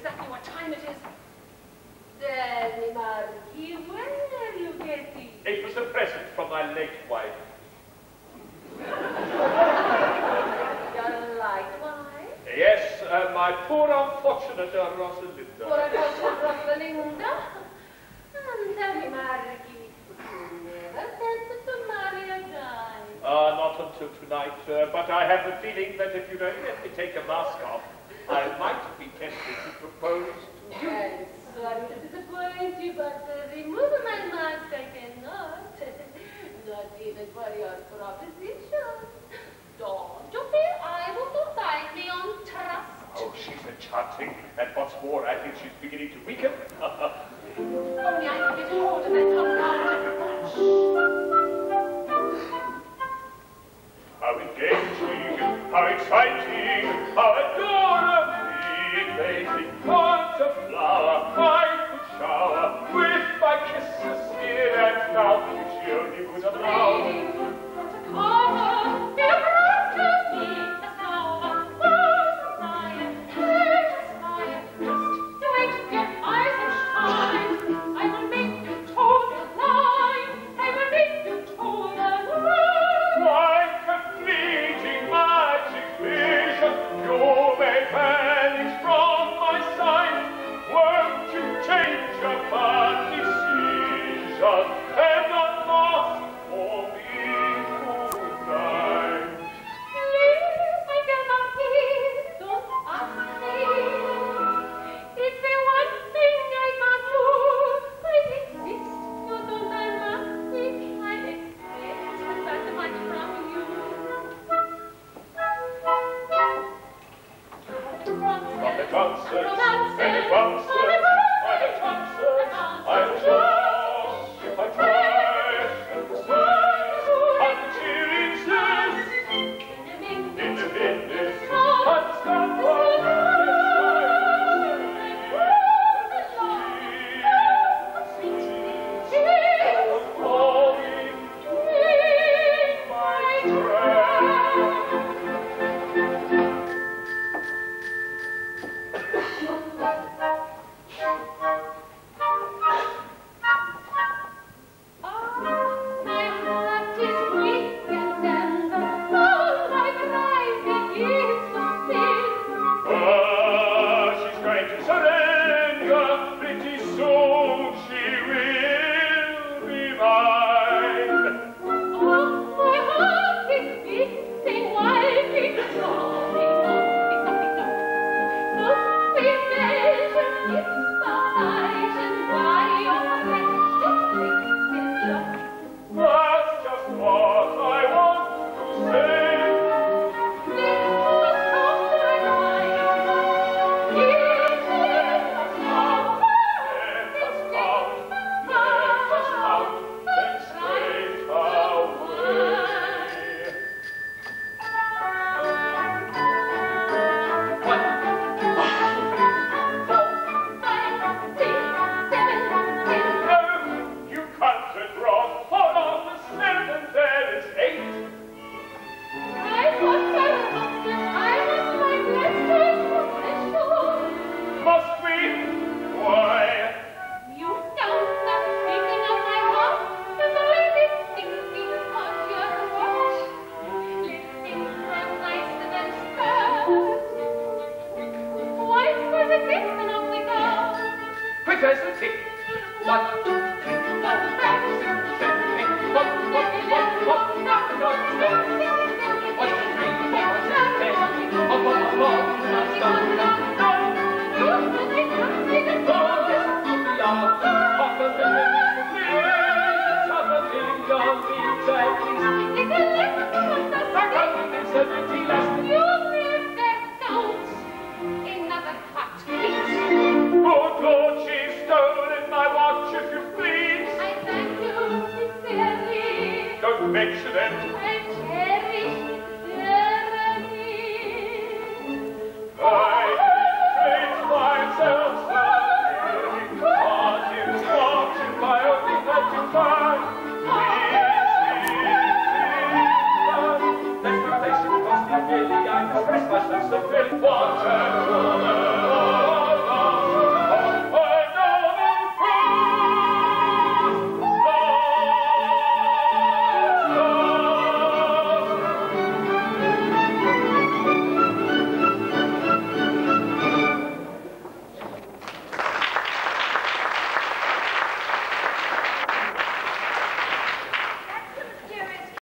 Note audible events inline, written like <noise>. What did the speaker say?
exactly what time it is. Then, Marquis, where are you getting? It was a present from my late wife. Your late wife? Yes, uh, my poor unfortunate uh, Rosalinda. Poor unfortunate Rosalinda? And then, Marquis, never tempted to marry a guy. Uh, not until tonight, uh, but I have a feeling that if you don't let me take a mask off, I might be tempted to propose to you. I'm sorry to disappoint you, but uh, remove my mask I cannot. <laughs> Not even for your proposition. Don't you fear I will bind me on trust. Oh, she's enchanting, and what's more, I think she's beginning to weaken. <laughs> Only I can get hold of that the concerts last. You watch,